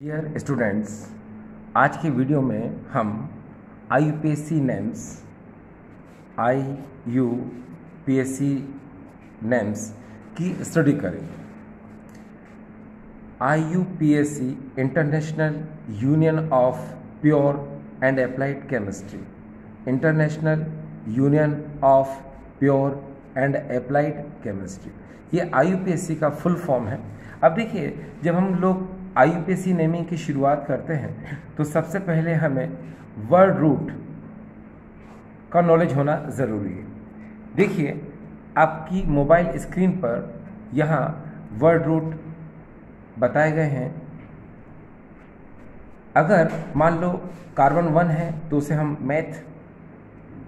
Dear students आज की video में हम I U P S C names I U P S C names की स्टडी करेंगे। I U P S C international union of pure and applied chemistry international union of pure and applied chemistry ये I U P S C का full form है। अब देखिए, जब हम लोग आई नेमिंग की शुरुआत करते हैं तो सबसे पहले हमें वर्ड रूट का नॉलेज होना ज़रूरी है। देखिए, आपकी मोबाइल स्क्रीन पर यहाँ वर्ड रूट बताए गए हैं। अगर मान लो कार्बन वन है तो उसे हम मैथ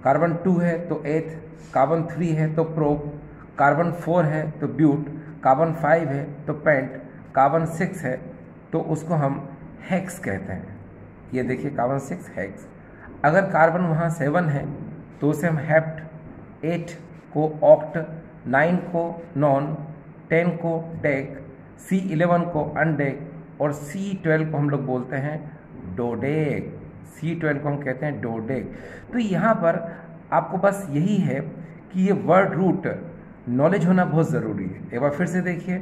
कार्बन टू है तो एथ कार्बन थ्री है तो प्रोप कार्बन फोर है तो ब्यूट कार्बन फाइव है तो पेंट कार्बन सिक्स है तो उसको हम हेक्स कहते हैं। ये देखिए कार्बन सिक्स हेक्स अगर कार्बन वहाँ सेवन है तो उसे हम हेप्ट एट को ऑक्ट नाइन को नॉन टेन को डेक सी इलेवन को अनडेक और सी ट्वेल्व को हम लोग बोलते हैं डोडेक सी ट्वेल्व को हम कहते हैं डोडेक तो यहाँ पर आपको बस यही है कि ये वर्ड रूट नॉलेज होना बहुत ज़रूरी है। एक बार फिर से देखिए।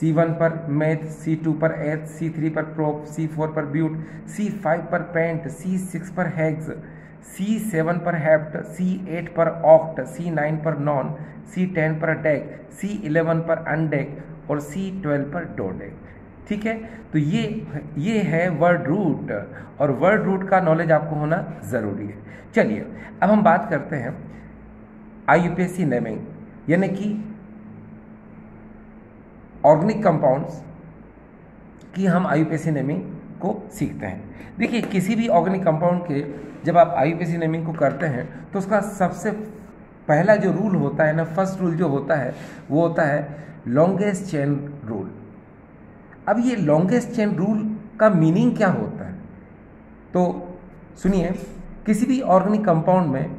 सी वन पर मैथ सी टू पर एथ सी थ्री पर प्रोप सी फोर पर ब्यूट सी फाइव पर पेंट सी सिक्स पर हैग्स सी सेवन पर हैप्ट सी एट पर ऑक्ट सी नाइन पर नॉन सी टेन पर डेक सी इलेवन पर अनडेक और सी ट्वेल्व पर डोडेक ठीक है? तो ये ये है वर्ड रूट और वर्ड रूट का नॉलेज आपको होना ज़रूरी है। चलिए, अब हम बात करते हैं I U P S C naming यानी कि ऑर्गेनिक कंपाउंड्स की हम I U P S naming को सीखते हैं। देखिए, किसी भी ऑर्गेनिक कंपाउंड के जब आप I U P S C naming को करते हैं तो उसका सबसे पहला जो रूल होता है ना फ़र्स्ट रूल जो होता है, वो होता है लॉन्गेस्ट चेन रूल अब ये लॉन्गेस्ट चेन रूल का मीनिंग क्या होता है? तो सुनिए, किसी भी ऑर्गेनिक कंपाउंड में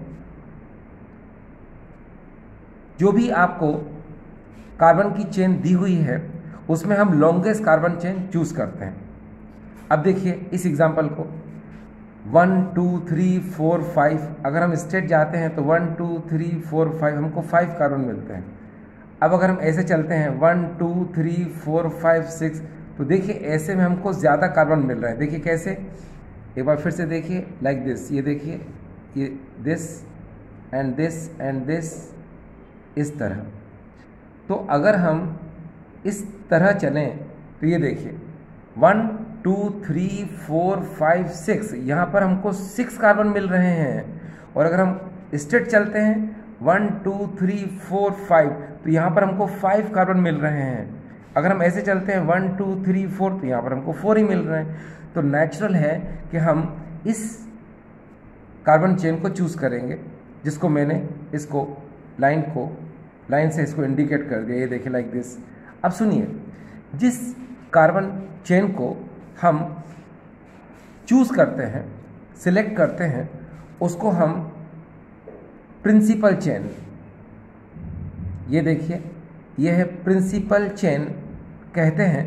जो भी आपको कार्बन की चेन दी हुई है, उसमें हम लॉन्गेस्ट कार्बन चेन चूज़ करते हैं। अब देखिए इस एग्जांपल को। One two three four five अगर हम स्ट्रेट जाते हैं तो one two three four five हमको फाइव कार्बन मिलते हैं। अब अगर हम ऐसे चलते हैं one two three four five six तो देखिए ऐसे में हमको ज़्यादा कार्बन मिल रहा है। देखिए कैसे? एक बार फिर से देखिए लाइक दिस ये देखिए, ये this and this and this इस तरह। तो अगर हम इस तरह चलें तो ये देखिए, one, two, three, four, five, six, यहाँ पर हमको सिक्स कार्बन मिल रहे हैं। और अगर हम स्ट्रेट चलते हैं, one, two, three, four, five तो यहाँ पर हमको फाइव कार्बन मिल रहे हैं। अगर हम ऐसे चलते हैं, वन, टू, थ्री, फोर तो यहाँ पर हमको फोर ही मिल रहे हैं। तो नेचुरल है कि हम इस कार्बन चेन को चूज़ करेंगे, जिसको मैंने इसको लाइन को लाइन से इसको इंडिकेट कर दिया, ये देखिए लाइक दिस अब सुनिए, जिस कार्बन चेन को हम चूज़ करते हैं सिलेक्ट करते हैं, उसको हम प्रिंसिपल चेन ये देखिए, ये है प्रिंसिपल चेन कहते हैं,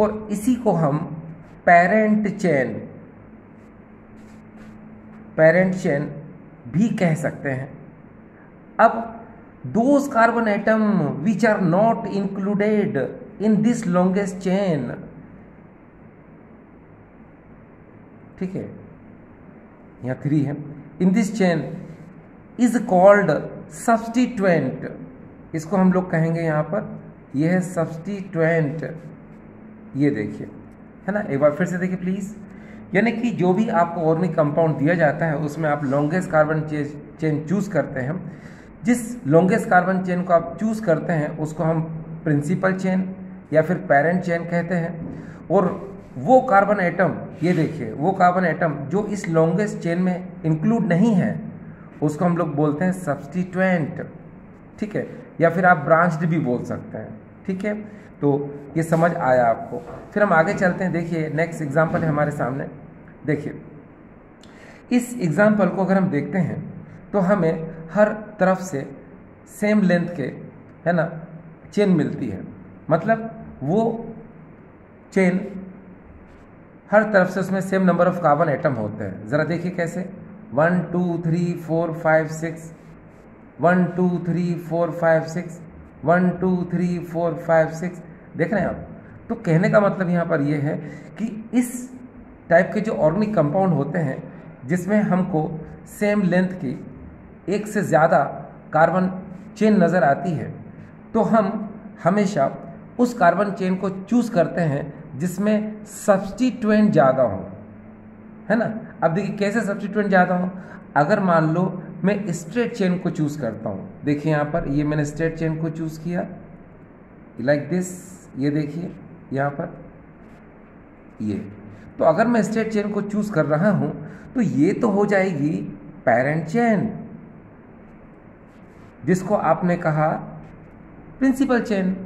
और इसी को हम पेरेंट चेन पेरेंट चेन भी कह सकते हैं। अब those carbon atom which are not included in this longest chain. ठीक है? यहाँ थ्री है। In this chain is called substituent इसको हम लोग कहेंगे यहाँ पर, यह है सब्सटीट्वेंट ये देखिए, है ना? एक बार फिर से देखिए प्लीज़ यानी कि जो भी आपको ऑर्गेनिक कंपाउंड दिया जाता है, उसमें आप लॉन्गेस्ट कार्बन चेन चूज़ करते हैं जिस लॉन्गेस्ट कार्बन चेन को आप चूज़ करते हैं, उसको हम प्रिंसिपल चेन या फिर पेरेंट चेन कहते हैं। और वो कार्बन एटम ये देखिए, वो कार्बन एटम जो इस लॉन्गेस्ट चेन में इंक्लूड नहीं है, उसको हम लोग बोलते हैं सब्सटीट्वेंट ठीक है? या फिर आप ब्रांच्ड भी बोल सकते हैं, ठीक है? तो ये समझ आया आपको। फिर हम आगे चलते हैं, देखिए नेक्स्ट एग्ज़ाम्पल है हमारे सामने। देखिए, इस एग्ज़ाम्पल को अगर हम देखते हैं तो हमें हर तरफ़ से सेम लेंथ के, है ना चेन मिलती है। मतलब वो चेन हर तरफ़ से उसमें same number of carbon atom होते हैं। ज़रा देखिए कैसे। One two three four five six one two three four five six one two three four five six देख रहे हैं आप? तो कहने का मतलब यहाँ पर यह है कि इस टाइप के जो ऑर्गेनिक कंपाउंड होते हैं, जिसमें हमको सेम लेंथ की एक से ज़्यादा कार्बन चेन नज़र आती है। तो हम हमेशा उस कार्बन चेन को चूज़ करते हैं जिसमें सब्सटीट्यूएंट ज़्यादा हो। है ना? अब देखिए कैसे सब्सटीट्यूएंट ज़्यादा हो? अगर मान लो मैं स्ट्रेट चेन को चूज़ करता हूँ। देखिए यहाँ पर, ये मैंने स्ट्रेट चेन को चूज़ किया। लाइक दिस ये देखिए, यहाँ पर, ये। तो अगर मैं स्ट्रेट चेन को चूज़ कर रहा हूँ तो ये तो हो जाएगी पेरेंट चेन जिसको आपने कहा प्रिंसिपल चेन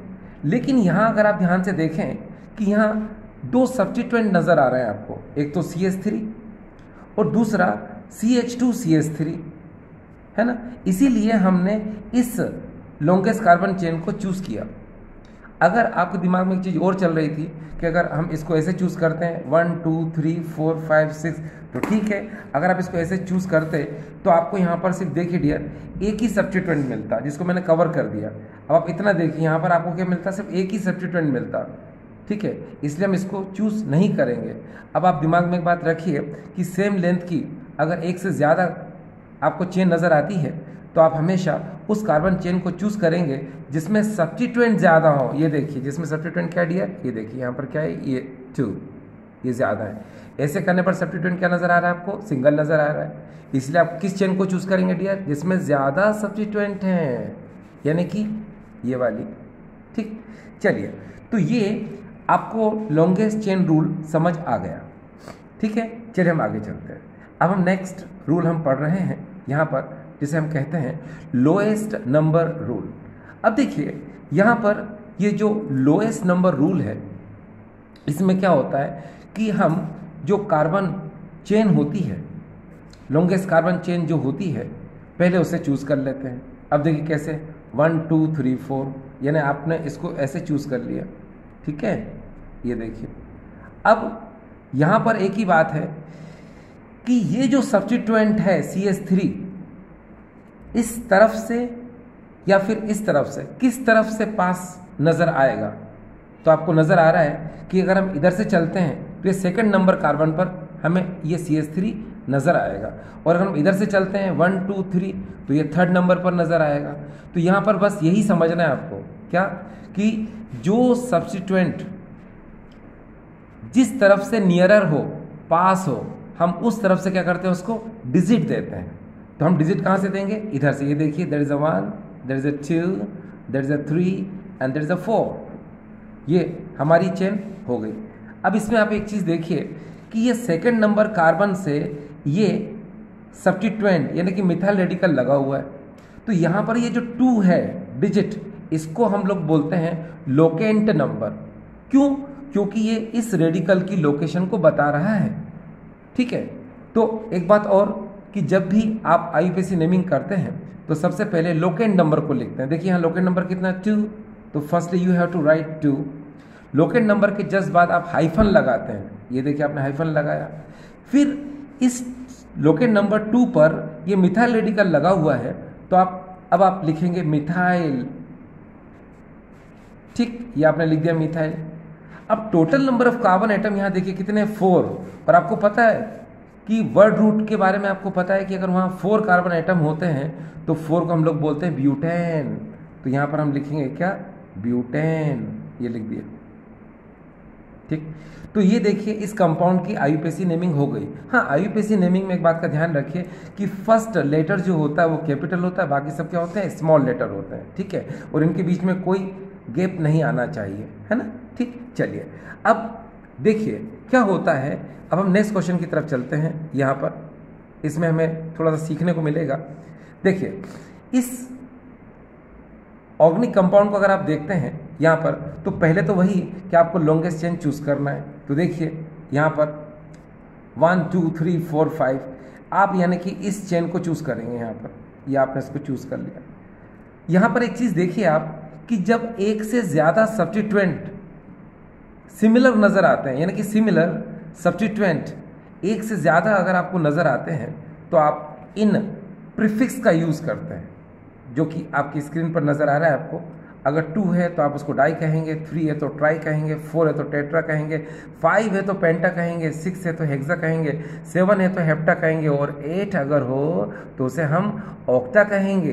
लेकिन यहाँ अगर आप ध्यान से देखें कि यहाँ दो सब्सटीट्यूएंट नज़र आ रहे हैं आपको। एक तो सी एस थ्री और दूसरा C H two C S three है ना? इसीलिए हमने इस लॉन्गेस्ट कार्बन चेन को चूज़ किया। अगर आपके दिमाग में एक चीज़ और चल रही थी कि अगर हम इसको ऐसे चूज़ करते हैं one two three four five six तो ठीक है। अगर आप इसको ऐसे चूज़ करते तो आपको यहाँ पर सिर्फ़ देखिए डियर एक ही सब्सटीट्यूएंट मिलता, जिसको मैंने कवर कर दिया। अब आप इतना देखिए, यहाँ पर आपको क्या मिलता, सिर्फ़ एक ही सब्सटीट्यूएंट मिलता, ठीक है। इसलिए हम इसको चूज़ नहीं करेंगे। अब आप दिमाग में एक बात रखिए कि सेम लेंथ की अगर एक से ज़्यादा आपको चेन नज़र आती है तो आप हमेशा उस कार्बन चेन को चूज़ करेंगे, जिसमें सब्सटीट्यूएंट ज़्यादा हो। ये देखिए, जिसमें सब्सटीट्यूएंट क्या दिया? ये देखिए, यहाँ पर क्या है? ये टू ये ज़्यादा है। ऐसे करने पर सब्सटीट्यूएंट क्या नज़र आ रहा है आपको? सिंगल नज़र आ रहा है। इसलिए आप किस चेन को चूज़ करेंगे डियर जिसमें ज़्यादा सब्सटीट्यूएंट हैं। यानी कि ये वाली। ठीक? चलिए तो ये आपको लॉन्गेस्ट चेन रूल समझ आ गया। ठीक है? चलिए हम आगे चलते हैं। अब हम नेक्स्ट रूल हम पढ़ रहे हैं। यहाँ पर जिसे हम कहते हैं लोएस्ट नंबर रूल अब देखिए, यहाँ पर ये जो लोएस्ट नंबर रूल है, इसमें क्या होता है कि हम जो कार्बन चेन होती है लॉन्गेस्ट कार्बन चेन जो होती है, पहले उसे चूज़ कर लेते हैं। अब देखिए कैसे वन टू थ्री फोर यानी आपने इसको ऐसे चूज़ कर लिया। ठीक है? ये देखिए। अब यहाँ पर एक ही बात है कि ये जो सब्सटीट्यूएंट है सी एस थ्री इस तरफ़ से या फिर इस तरफ़ से? किस तरफ़ से पास नज़र आएगा? तो आपको नज़र आ रहा है कि अगर हम इधर से चलते हैं तो ये सेकंड नंबर कार्बन पर हमें ये सी एस थ्री नज़र आएगा। और अगर हम इधर से चलते हैं वन टू थ्री तो ये थर्ड नंबर पर नज़र आएगा। तो यहाँ पर बस यही समझना है आपको। क्या? कि जो सब्सटीट्यूएंट जिस तरफ़ से नियरर हो, पास हो, हम उस तरफ़ से क्या करते हैं उसको डिजिट देते हैं। तो हम डिजिट कहाँ से देंगे? इधर से, ये देखिए there is a one there is a two there is a three and there is a four ये हमारी चेन हो गई। अब इसमें आप एक चीज़ देखिए कि ये सेकेंड नंबर कार्बन से ये सब्टिट्यूएंट यानी कि मिथाइल रेडिकल लगा हुआ है। तो यहाँ पर ये जो टू है डिजिट इसको हम लोग बोलते हैं लोकेंट नंबर क्यों? क्योंकि ये इस रेडिकल की लोकेशन को बता रहा है। ठीक है? तो एक बात और कि जब भी आप आई नेमिंग करते हैं तो सबसे पहले लोकेंट नंबर को लिखते हैं। देखिए यहाँ लोकेंट नंबर कितना टू तो firstly you have to write to locant number के जस्ट बाद आप हाइफन लगाते हैं। ये देखिए आपने हाइफन लगाया। फिर इस लोकेंट नंबर टू पर ये मिथाइल रेडिकल लगा हुआ है तो आप, अब आप लिखेंगे मिथाइल ठीक, ये आपने लिख दिया मिथाइल अब total number of carbon atom यहाँ देखिए कितने फोर और आपको पता है कि वर्ड रूट के बारे में आपको पता है कि अगर वहाँ फोर कार्बन आइटम होते हैं तो फोर को हम लोग बोलते हैं ब्यूटेन तो यहाँ पर हम लिखेंगे क्या? ब्यूटेन ये लिख दिया। ठीक? तो ये देखिए, इस कंपाउंड की आयुपेसी नेमिंग हो गई। हाँ आयुपेसी नेमिंग में एक बात का ध्यान रखिए कि फ़र्स्ट लेटर जो होता है, वो कैपिटल होता है, बाकी सब क्या होते हैं? स्मॉल लेटर होते हैं। ठीक है? और इनके बीच में कोई गैप नहीं आना चाहिए। है ना? ठीक? चलिए। अब देखिए, क्या होता है? अब हम नेक्स्ट क्वेश्चन की तरफ़ चलते हैं, यहाँ पर। इसमें हमें थोड़ा सा सीखने को मिलेगा। देखिए, इस ऑर्गेनिक कंपाउंड को अगर आप देखते हैं, यहाँ पर तो पहले तो वही कि आपको लॉन्गेस्ट चेन चूज़ करना है। तो देखिए, यहाँ पर one two three four five आप यानी कि इस चेन को चूज़ करेंगे यहाँ पर। या आपने इसको चूज़ कर लिया। यहाँ पर एक चीज़ देखिए आप, कि जब एक से ज़्यादा सब्सटीट्यूएंट सिमिलर नज़र आते हैं, यानी कि सिमिलर सब्सटीट्यूएंट एक से ज़्यादा अगर आपको नज़र आते हैं तो आप इन प्रिफिक्स का यूज़ करते हैं, जो कि आपकी स्क्रीन पर नज़र आ रहा है आपको। अगर टू है तो आप उसको डाई कहेंगे थ्री है तो ट्राई कहेंगे फोर है तो टेट्रा कहेंगे फाइव है तो पेंटा कहेंगे सिक्स है तो हेक्सा कहेंगे सेवन है तो हेप्टा कहेंगे, और एट अगर हो तो उसे हम ऑक्टा कहेंगे।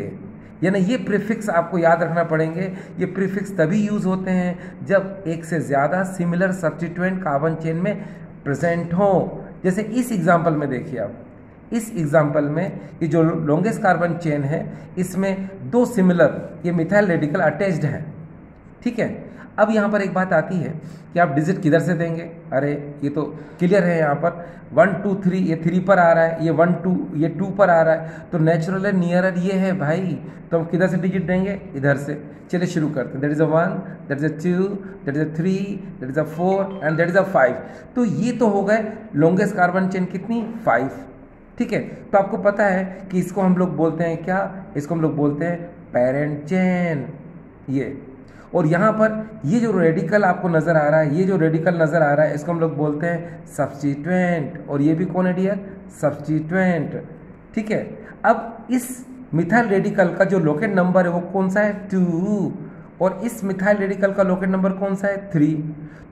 यानी ये प्रीफिक्स आपको याद रखना पड़ेंगे। ये प्रीफिक्स तभी यूज़ होते हैं जब एक से ज़्यादा सिमिलर सब्सटीट्यूएंट कार्बन चेन में प्रेजेंट हो। जैसे इस एग्ज़ाम्पल में देखिए आप। इस एग्ज़ाम्पल में ये जो लॉन्गेस्ट कार्बन चेन है, इसमें दो सिमिलर ये मिथाइल रेडिकल अटैच्ड हैं। ठीक है? अब यहाँ पर एक बात आती है कि आप डिजिट किधर से देंगे? अरे, ये तो क्लियर है यहाँ पर। वन टू थ्री ये थ्री पर आ रहा है, ये वन टू ये टू पर आ रहा है। तो नेचुरल है नियरर ये है भाई। तो हम किधर से डिजिट देंगे? इधर से। चलिए शुरू करते हैं। That is a one that is a two that is a three that is a four and that is a five तो ये तो हो गए लॉन्गेस्ट कार्बन चेन कितनी? फाइव ठीक है? तो आपको पता है कि इसको हम लोग बोलते हैं क्या? इसको हम लोग बोलते हैं पेरेंट चेन ये। और यहाँ पर ये जो रेडिकल आपको नज़र आ रहा है, ये जो रेडिकल नज़र आ रहा है, इसको हम लोग बोलते हैं सब्सटीट्यूएंट और ये भी कौन है डियर सब्सटीट्यूएंट ठीक है? अब इस मिथाइल रेडिकल का जो लोकेट नंबर है वो कौन सा है? टू और इस मिथाइल रेडिकल का लोकेट नंबर कौन सा है? थ्री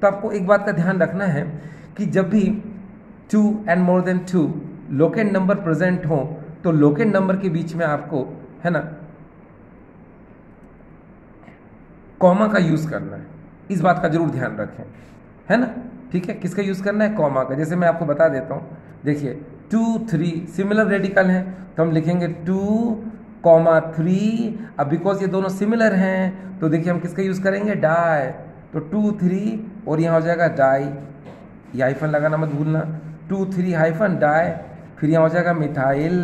तो आपको एक बात का ध्यान रखना है कि जब भी two and more than two locant number present हो तो लोकेट नंबर के बीच में आपको, है ना? कॉमा का यूज़ करना है। इस बात का ज़रूर ध्यान रखें। है ना? ठीक है? किसका यूज़ करना है? कॉमा का। जैसे मैं आपको बता देता हूँ। देखिए टू थ्री सिमिलर रेडिकल हैं। तो हम लिखेंगे टू कॉमा थ्री अब बिकॉज़ ये दोनों सिमिलर हैं तो देखिए हम किसका यूज़ करेंगे? डाई तो टू थ्री और यहाँ हो जाएगा डाई ये हाइफन लगाना मत भूलना। टू थ्री हाइफन डाई फिर यहाँ हो जाएगा मिथाइल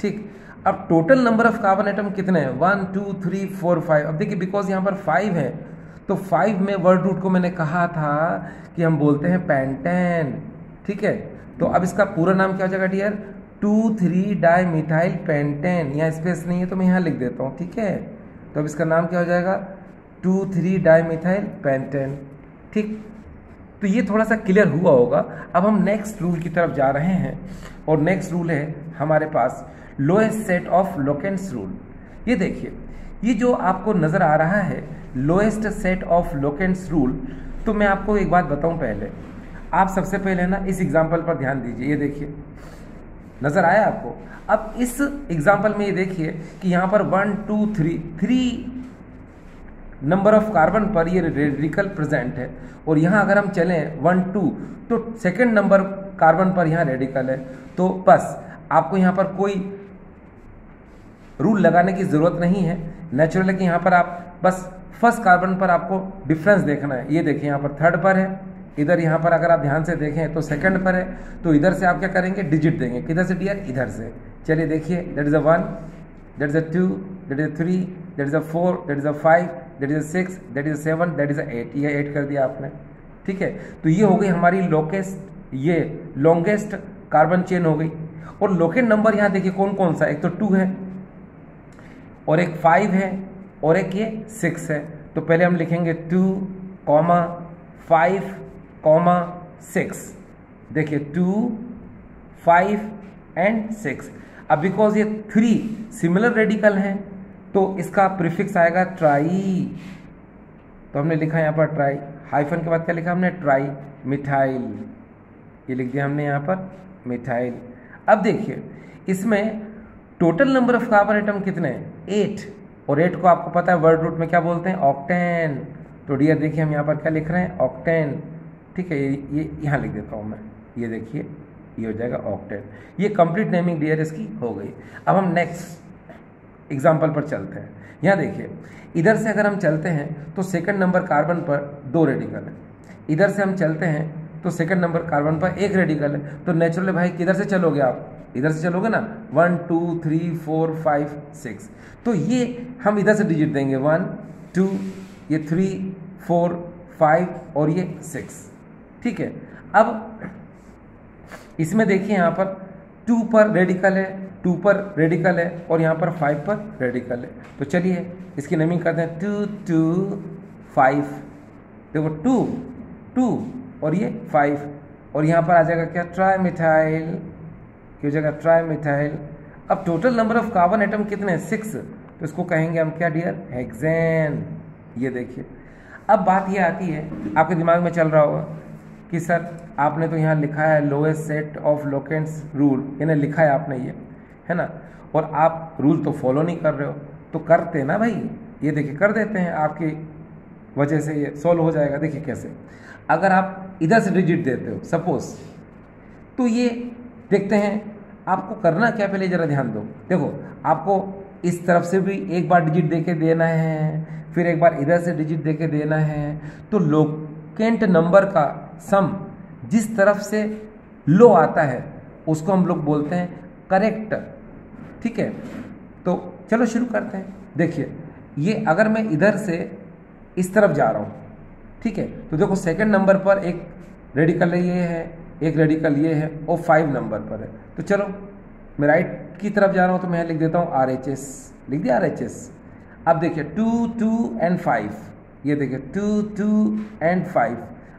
ठीक? अब total number of carbon atom कितने हैं? One two three four five अब देखिए बिकॉज़ यहाँ पर फाइव है तो फाइव में वर्ड रूट को मैंने कहा था कि हम बोलते हैं पेंटेन ठीक है? तो अब इसका पूरा नाम क्या हो जाएगा dear two three di methyl pentane यहाँ स्पेस नहीं है तो मैं यहाँ लिख देता हूँ, ठीक है? तो अब इसका नाम क्या हो जाएगा? Two three di methyl pentane ठीक? तो ये थोड़ा सा क्लियर हुआ होगा। अब हम नेक्स्ट रूल की तरफ़ जा रहे हैं और नेक्स्ट रूल है हमारे पास lowest set of locants rule ये देखिए, ये जो आपको नज़र आ रहा है lowest set of locants rule तो मैं आपको एक बात बताऊँ पहले। आप सबसे पहले ना इस एग्ज़ाम्पल पर ध्यान दीजिए, ये देखिए। नज़र आया आपको? अब इस एग्ज़ाम्पल में ये देखिए कि यहाँ पर one two three three number of carbon पर ये रेडिकल प्रेजेंट है। और यहाँ अगर हम चलें वन टू तो सेकेंड नंबर कार्बन पर यहाँ रेडिकल है। तो बस, आपको यहाँ पर कोई रूल लगाने की ज़रूरत नहीं है। नेचुरल है कि यहाँ पर आप बस फ़र्स्ट कार्बन पर आपको डिफरेंस देखना है। ये देखिए यहाँ पर थर्ड पर है। इधर यहाँ पर अगर आप ध्यान से देखें तो सेकंड पर है। तो इधर से आप क्या करेंगे? डिजिट देंगे। किधर से डियर इधर से। चलिए देखिए that is a one that is a two that is a three that is a four that is a five that is a six that is a seven that is a eight ये eight कर दिया आपने। ठीक है? तो ये हो गई हमारी लोकेस्ट ये लॉन्गेस्ट कार्बन चेन हो गई। और लोकेट नंबर यहाँ देखिए कौन कौन सा? एक तो टू है। और एक फाइव है और एक ये सिक्स है। तो पहले हम लिखेंगे two comma five comma six देखिए टू फाइव एंड सिक्स अब बिकॉज़ ये थ्री सिमिलर रेडिकल हैं तो इसका प्रीफिक्स आएगा ट्राई तो हमने लिखा यहाँ पर ट्राई हाइफन के बाद क्या लिखा हमने? ट्राई मिठाइल ये लिख दिया हमने यहाँ पर मिठाइल अब देखिए, इसमें total number of carbon atom कितने हैं? एट। और एट को आपको पता है वर्ड रूट में क्या बोलते हैं? ऑक्टेन। तो डियर देखिए हम यहाँ पर क्या लिख रहे हैं? ऑक्टेन। ठीक है, ये ये यहाँ लिख देता हूँ मैं। ये देखिए, ये हो जाएगा ऑक्टेन। ये कंप्लीट नेमिंग डियर इसकी हो गई। अब हम नेक्स्ट एग्ज़ाम्पल पर चलते हैं। यहाँ देखिए, इधर से अगर हम चलते हैं तो सेकंड नंबर कार्बन पर दो रेडिकल है। इधर से हम चलते हैं तो सेकंड नंबर कार्बन पर एक रेडिकल है। तो नेचुरली भाई, किधर से चलोगे आप? इधर से चलोगे ना one two three four five six तो ये हम इधर से डिजिट देंगे वन टू ये थ्री फोर फाइव और ये सिक्स ठीक है? अब इसमें देखिए यहाँ पर टू पर रेडिकल है टू पर रेडिकल है और यहाँ पर फाइव पर रेडिकल है. तो चलिए, इसकी नेमिंग करते हैं. टू टू फाइव देखो टू टू और ये फाइव और यहाँ पर आ जाएगा क्या? ट्राई मिथाइल की हो जाएगा ट्राई मिथाइल अब total number of carbon atom कितने सिक्स तो इसको कहेंगे हम क्या डियर हेक्सेन ये देखिए। अब बात ये आती है, आपके दिमाग में चल रहा होगा कि सर, आपने तो यहाँ लिखा है lowest set of locants rule यानी लिखा है आपने ये, है ना? और आप रूल तो फॉलो नहीं कर रहे हो। तो करते ना भाई। ये देखिए, कर देते हैं। आपकी वजह से ये सॉल्व हो जाएगा। देखिए कैसे। अगर आप इधर से डिजिट देते हो सपोज़ तो ये देखते हैं आपको करना क्या पहले ज़रा ध्यान दो। देखो, आपको इस तरफ़ से भी एक बार डिजिट दे के देना है, फिर एक बार इधर से डिजिट दे के देना है। तो लोकेंट नंबर का सम जिस तरफ़ से लो आता है, उसको हम लोग बोलते हैं करेक्ट ठीक है? तो चलो शुरू करते हैं। देखिए, ये अगर मैं इधर से इस तरफ़ जा रहा हूँ, ठीक है? तो देखो सेकंड नंबर पर एक रेडिकल ये है एक रेडिकल ये है और फाइव नंबर पर है। तो चलो, मैं राइट की तरफ़ जा रहा हूँ तो मैं लिख देता हूँ आर एच एस लिख दिया आर एच एस अब देखिए टू टू एंड फाइव ये देखिए टू टू एंड फाइव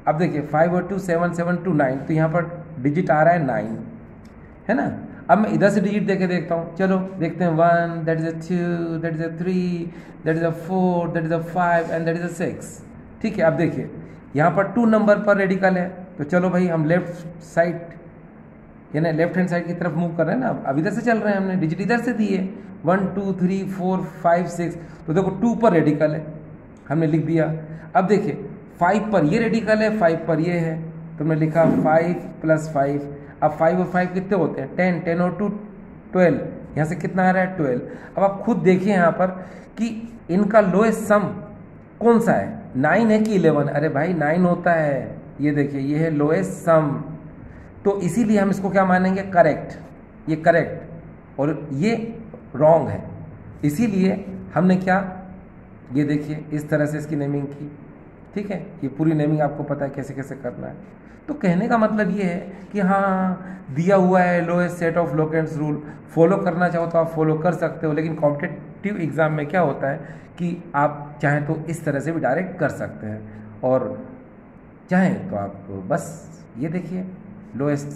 अब देखिए फाइव और two seven seven two nine तो यहाँ पर डिजिट आ रहा है नाइन है ना? अब मैं इधर से डिजिट देके देखता हूँ। चलो, देखते हैं one that is a two that is a three that is a four that is a five and that is a six ठीक है, अब देखिए, यहाँ पर टू नंबर पर रेडिकल है तो चलो भाई, हम लेफ़्ट साइड यानी लेफ़्ट हैंड साइड की तरफ़ मूव कर रहे हैं ना। अब इधर से चल रहे हैं हमने डिजिट इधर से दिए। One two three four five six तो देखो टू पर रेडिकल है, हमने लिख दिया। अब देखिए फाइव पर ये रेडिकल है फाइव पर ये है। तो हमने लिखा फाइव प्लस फाइव अब फाइव और फाइव कितने होते हैं? टेन टेन और टू ट्वेल्व यहाँ से कितना आ रहा है? ट्वेल्व अब आप खुद देखिए यहाँ पर कि इनका लोएस्ट सम कौन सा है? नाइन है कि इलेवन अरे भाई नाइन होता है। ये देखिए, ये है लोएस्ट सम। तो इसीलिए हम इसको क्या मानेंगे? करेक्ट ये करेक्ट और ये रॉन्ग है। इसीलिए हमने क्या? ये देखिए, इस तरह से इसकी नेमिंग की। ठीक है? ये पूरी नेमिंग आपको पता है कैसे कैसे करना है। तो कहने का मतलब ये है कि हाँ दिया हुआ है lowest set of locants rule follow करना चाहो तो आप फॉलो कर सकते हो, लेकिन कॉम्पिटेटिव एग्ज़ाम में क्या होता है कि आप चाहें तो इस तरह से भी डायरेक्ट कर सकते हैं। और चाहें तो आप बस ये देखिए लोएस्ट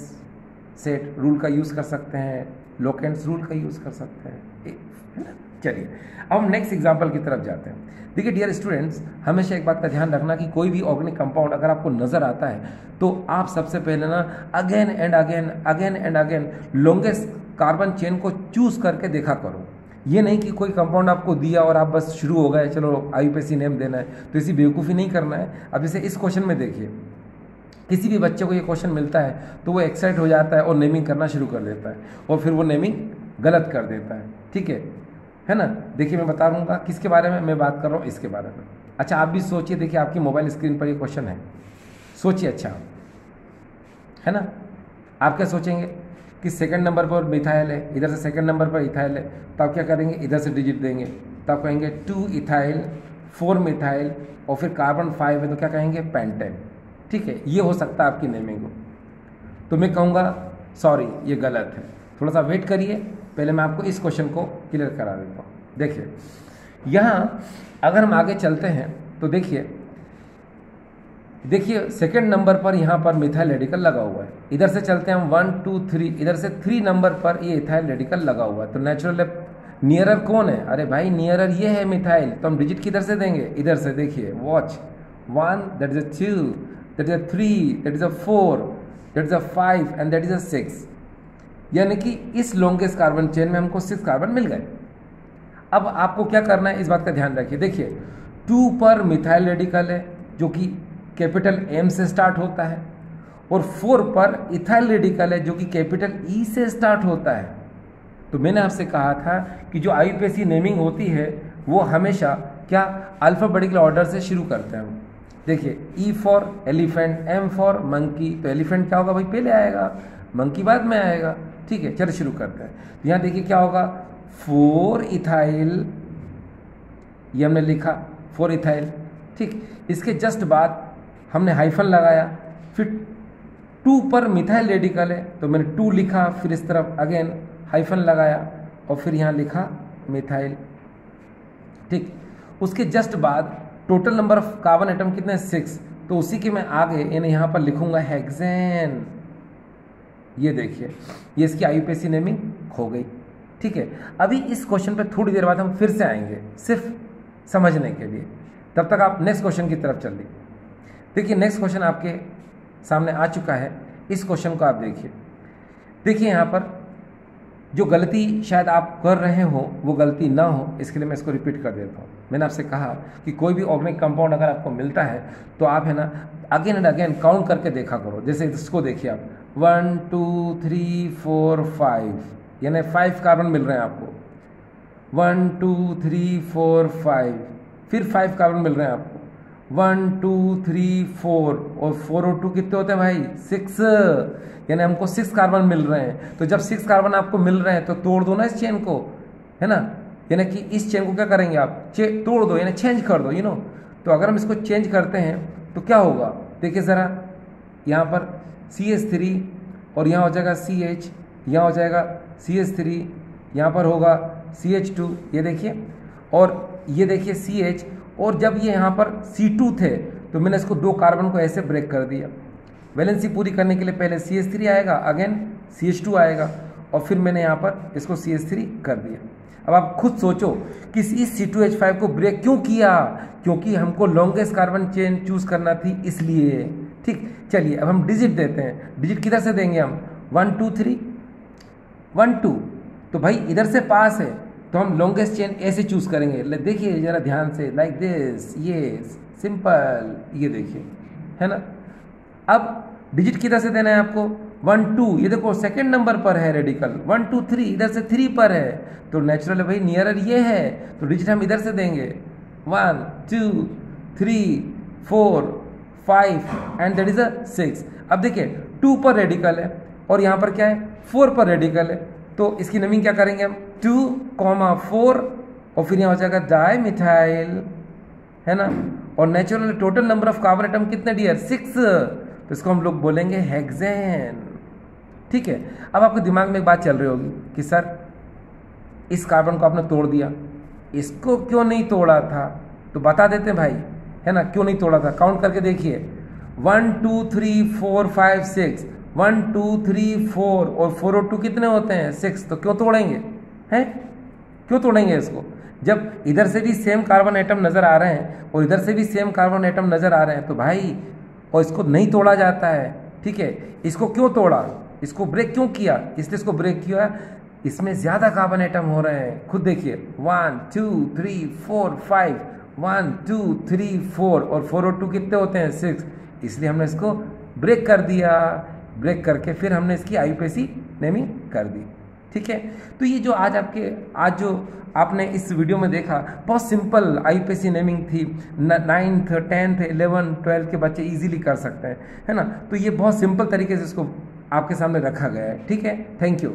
सेट रूल का यूज़ कर सकते हैं लोकेंट्स रूल का यूज़ कर सकते हैं। चलिए, अब हम नेक्स्ट एग्ज़ाम्पल की तरफ़ जाते हैं। देखिए डियर स्टूडेंट्स हमेशा एक बात का ध्यान रखना कि कोई भी ऑर्गेनिक कंपाउंड अगर आपको नज़र आता है तो आप सबसे पहले ना again and again again and again longest carbon chain को चूज़ करके देखा करो। ये नहीं कि कोई कंपाउंड आपको दिया और आप बस शुरू हो गए, चलो आई नेम देना है तो इसी बेवकूफ़ी नहीं करना है। अब जैसे इस क्वेश्चन में देखिए, किसी भी बच्चे को ये क्वेश्चन मिलता है तो वो एक्साइट हो जाता है और नेमिंग करना शुरू कर देता है, और फिर वो नेमिंग गलत कर देता है, ठीक है? है ना? देखिए मैं बता दूँगा किसके बारे में मैं बात कर रहा हूँ, इसके बारे में। अच्छा आप भी सोचिए, देखिए आपकी मोबाइल स्क्रीन पर ये क्वेश्चन है। सोचिए अच्छा। है ना? आप क्या सोचेंगे? कि सेकंड नंबर पर मिथाइल है, इधर से सेकंड नंबर पर इथाइल है तो आप क्या करेंगे? इधर से डिजिट देंगे। तो आप कहेंगे टू इथाइल फोर मिथाइल और फिर कार्बन फाइव है तो क्या कहेंगे? पेंटेन ठीक है, ये हो सकता है आपकी नेमिंग को तो मैं कहूँगा सॉरी ये गलत है। थोड़ा सा वेट करिए, पहले मैं आपको इस क्वेश्चन को क्लियर करा देता हूँ। देखिए, यहाँ अगर हम आगे चलते हैं तो देखिए देखिए सेकंड नंबर पर यहाँ पर मिथाइल रेडिकल लगा हुआ है। इधर से चलते हैं हम वन टू थ्री इधर से थ्री नंबर पर ये इथाइल रेडिकल लगा हुआ है। तो नेचुरल नियरर कौन है? अरे भाई नियरर ये है मिथाइल तो हम डिजिट किधर से देंगे? इधर से देखिए। Watch one that is a two that is a three that is a four that is a five and that is a six यानी कि इस लॉन्गेस्ट कार्बन चेन में हमको सिक्स कार्बन मिल गए। अब आपको क्या करना है? इस बात का ध्यान रखिए। देखिए टू पर मिथाइल रेडिकल है, जो कि कैपिटल एम से स्टार्ट होता है। और फोर पर इथाइल रेडिकल है, जो कि कैपिटल ई e से स्टार्ट होता है। तो मैंने आपसे कहा था कि जो आई नेमिंग होती है, वो हमेशा क्या अल्फ़ाबेटिकल ऑर्डर से शुरू करते हैं देखिए E for elephant M for monkey तो एलिफेंट क्या होगा भाई? पहले आएगा मंकी बाद में आएगा। ठीक है, चलो शुरू करते हैं। तो यहाँ देखिए क्या होगा? फोर इथाइल ये हमने लिखा फोर इथाइल ठीक, इसके जस्ट बाद हमने हाइफन लगाया, फिर टू पर मिथाइल रेडिकल है तो मैंने टू लिखा, फिर इस तरफ़ अगेन हाइफन लगाया, और फिर यहाँ लिखा मिथाइल ठीक, उसके जस्ट बाद total number of carbon atom कितने सिक्स तो उसी के मैं आगे यानी यहाँ पर लिखूँगा हेक्सेन ये देखिए, ये इसकी आई आईयूपीएससी नेमिंग हो गई। ठीक है, अभी इस क्वेश्चन पे थोड़ी देर बाद हम फिर से आएँगे, सिर्फ़ समझने के लिए। तब तक आप नेक्स्ट क्वेश्चन की तरफ़ चलिए देखिए नेक्स्ट क्वेश्चन आपके सामने आ चुका है। इस क्वेश्चन को आप देखिए। देखिए यहाँ पर, जो गलती शायद आप कर रहे हो, वो गलती ना हो, इसके लिए मैं इसको रिपीट कर देता हूँ। मैंने आपसे कहा कि कोई भी ऑर्गेनिक कंपाउंड अगर आपको मिलता है तो आप है ना अगेन एंड अगेन काउंट करके देखा करो। जैसे इसको देखिए आप। One two three four five यानी फाइव कार्बन मिल रहे हैं आपको। One two three four five फिर फाइव कार्बन मिल रहे हैं आपको। वन, टू, थ्री, फोर और फोर और टू कितने होते हैं भाई? सिक्स। यानी हमको सिक्स कार्बन मिल रहे हैं। तो जब सिक्स कार्बन आपको मिल रहे हैं तो तोड़ दो ना इस चेन को, है ना? यानी कि इस चेन को क्या करेंगे आप? चे, तोड़ दो, यानी चेंज कर दो यू नो तो अगर हम इसको चेंज करते हैं तो क्या होगा? देखिए ज़रा, यहाँ पर सी एच थ्री और यहाँ हो जाएगा सी एच यहाँ हो जाएगा सी एच थ्री यहाँ पर होगा सी एच टू ये देखिए। और ये देखिए सी एच और जब ये यहाँ पर सी टू थे तो मैंने इसको दो कार्बन को ऐसे ब्रेक कर दिया। वैलेंसी पूरी करने के लिए पहले सी एच थ्री आएगा अगेन सी एच टू आएगा और फिर मैंने यहाँ पर इसको सी एच थ्री कर दिया। अब आप खुद सोचो कि इस सी टू एच फाइव को ब्रेक क्यों किया? क्योंकि हमको लॉन्गेस्ट कार्बन चेन चूज़ करना थी इसलिए। ठीक, चलिए अब हम डिजिट देते हैं। डिजिट किधर से देंगे हम? One two three one two तो भाई इधर से पास है। तो हम लॉन्गेस्ट चेन ऐसे चूज़ करेंगे। देखिए जरा ध्यान से लाइक दिस ये सिंपल ये देखिए, है ना? अब डिजिट किधर से देना है आपको? वन टू ये देखो सेकंड नंबर पर है रेडिकल वन टू थ्री इधर से थ्री पर है। तो नेचुरल भाई नियरर ये है तो डिजिट हम इधर से देंगे। One two three four five and that is a six अब देखिए टू पर रेडिकल है, और यहाँ पर क्या है? फोर पर रेडिकल है। तो इसकी नमीन क्या करेंगे हम? टू कॉमा फोर और फिर यहाँ हो जाएगा डाई मिथाइल है ना? और natural total number of carbon atom कितने डियर सिक्स तो इसको हम लोग बोलेंगे हेक्सेन ठीक है? अब आपके दिमाग में एक बात चल रही होगी कि सर, इस कार्बन को आपने तोड़ दिया। इसको क्यों नहीं तोड़ा था? तो बता देते हैं भाई, है ना? क्यों नहीं तोड़ा था? काउंट करके देखिए। One two three four five six one two three four और फोर और टू कितने होते हैं? सिक्स तो क्यों तोड़ेंगे? हैं? क्यों तोड़ेंगे इसको? जब इधर से भी सेम कार्बन एटम नज़र आ रहे हैं और इधर से भी सेम कार्बन एटम नज़र आ रहे हैं तो भाई, और इसको नहीं तोड़ा जाता है, ठीक है? इसको क्यों तोड़ा? इसको ब्रेक क्यों किया? इसलिए इसको ब्रेक किया? इसमें ज़्यादा कार्बन एटम हो रहे हैं। खुद देखिए। One two three four five one two three four और फोर और टू कितने होते हैं? सिक्स इसलिए हमने इसको ब्रेक कर दिया। ब्रेक करके फिर हमने इसकी आईयूपीएसी नेमिंग कर दी। ठीक है? तो ये जो आज आपके, आज जो आपने इस वीडियो में देखा, बहुत सिंपल आईपीएसी नेमिंग थी। नाइन्थ टेंथ इलेवन ट्वेल्थ के बच्चे इजीली कर सकते हैं, है ना? तो ये बहुत सिंपल तरीके से इसको आपके सामने रखा गया है, ठीक है? Thank you